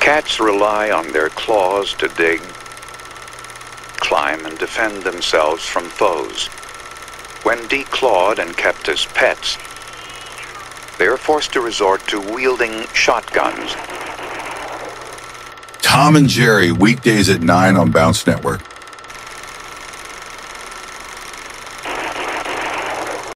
Cats rely on their claws to dig, climb, and defend themselves from foes. When declawed and kept as pets, they are forced to resort to wielding shotguns. Tom and Jerry, weekdays at 9 on Bounce Network.